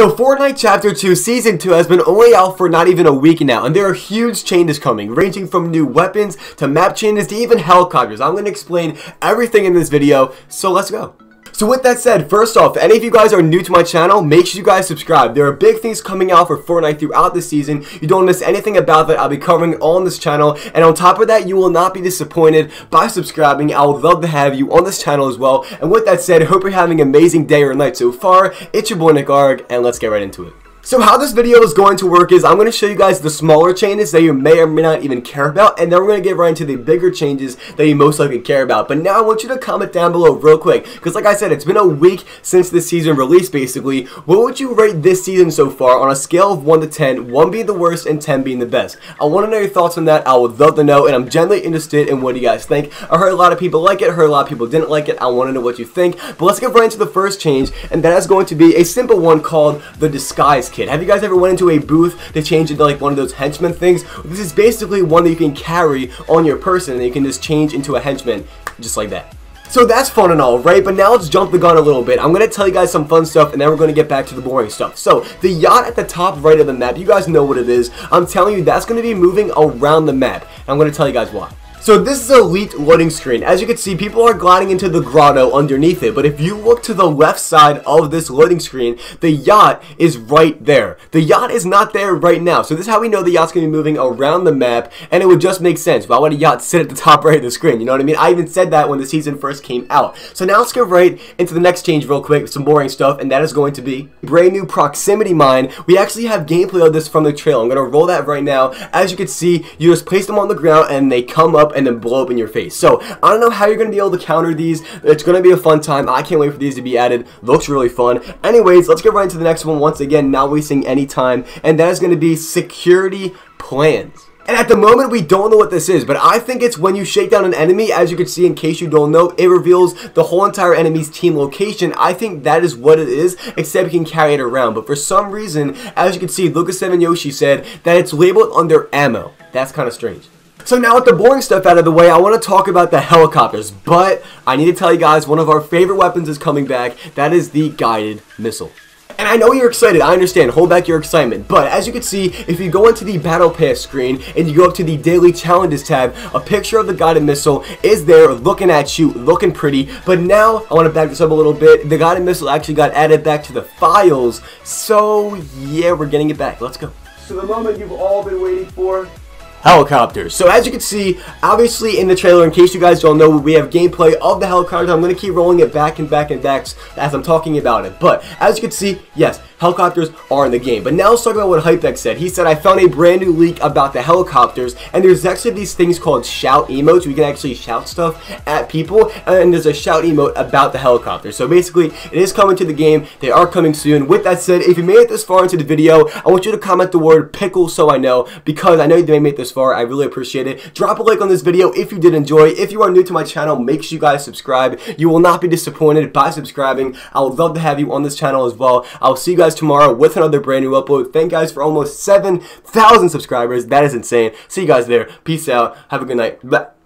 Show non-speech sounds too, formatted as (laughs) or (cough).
So Fortnite Chapter 2 Season 2 has been only out for not even a week now, and there are huge changes coming, ranging from new weapons to map changes to even helicopters. I'm going to explain everything in this video, so let's go. So with that said, first off, any of you guys are new to my channel, make sure you guys subscribe. There are big things coming out for Fortnite throughout the season. You don't miss anything about that. I'll be covering all on this channel. And on top of that, you will not be disappointed by subscribing. I would love to have you on this channel as well. And with that said, hope you're having an amazing day or night so far. It's your boy Nick Arg, and let's get right into it. So how this video is going to work is I'm going to show you guys the smaller changes that you may or may not even care about and then we're going to get right into the bigger changes that you most likely care about. But now I want you to comment down below real quick because like I said it's been a week since this season released basically. What would you rate this season so far on a scale of 1 to 10, 1 being the worst and 10 being the best? I want to know your thoughts on that. I would love to know and I'm genuinely interested in what you guys think. I heard a lot of people like it, heard a lot of people didn't like it. I want to know what you think. But let's get right into the first change and that is going to be a simple one called the Disguise Have you guys ever went into a booth to change into like one of those henchman things. This is basically one that you can carry on your person and you can just change into a henchman just like that. So that's fun and all, right? But now let's jump the gun a little bit. I'm going to tell you guys some fun stuff, and then we're going to get back to the boring stuff. So, the yacht at the top right of the map, you guys know what it is. I'm telling you, that's going to be moving around the map. I'm going to tell you guys why. So this is elite loading screen. As you can see, people are gliding into the grotto underneath it. But if you look to the left side of this loading screen, the yacht is right there. The yacht is not there right now. So this is how we know the yacht's going to be moving around the map. And it would just make sense. Why would a yacht sit at the top (laughs) right of the screen? You know what I mean? I even said that when the season first came out. So now let's go right into the next change real quick. Some boring stuff. And that is going to be brand new proximity mine. We actually have gameplay of this from the trail. I'm going to roll that right now. As you can see, you just place them on the ground and they come up and then blow up in your face. So I don't know how you're going to be able to counter these. It's going to be a fun time. I can't wait for these to be added. Looks really fun. Anyways, let's get right into the next one once again, not wasting any time. And that is going to be security plans. And at the moment, we don't know what this is, but I think it's when you shake down an enemy, as you can see in case you don't know, it reveals the whole entire enemy's team location. I think that is what it is, except you can carry it around. But for some reason, as you can see, Lucas7yoshi said that it's labeled under ammo. That's kind of strange. So now with the boring stuff out of the way, I want to talk about the helicopters, but I need to tell you guys one of our favorite weapons is coming back. That is the guided missile. And I know you're excited, I understand, hold back your excitement, but as you can see, if you go into the Battle Pass screen and you go up to the Daily Challenges tab, a picture of the guided missile is there looking at you, looking pretty, but now, I want to back this up a little bit, the guided missile actually got added back to the files, so yeah, we're getting it back, let's go. So the moment you've all been waiting for, helicopters. So as you can see, obviously in the trailer, in case you guys don't know, we have gameplay of the helicopters. I'm going to keep rolling it back and back and back as I'm talking about it. But as you can see, yes, helicopters are in the game. But now let's talk about what Hypex said. He said, I found a brand new leak about the helicopters, and there's actually these things called shout emotes. We can actually shout stuff at people, and there's a shout emote about the helicopter. So basically, it is coming to the game. They are coming soon. With that said, if you made it this far into the video, I want you to comment the word pickle so I know, because I know you may make this far. I really appreciate it. Drop a like on this video if you did enjoy. If you are new to my channel, make sure you guys subscribe. You will not be disappointed by subscribing. I would love to have you on this channel as well. I'll see you guys tomorrow with another brand new upload. Thank you guys for almost 7,000 subscribers. That is insane. See you guys there. Peace out. Have a good night. Bye.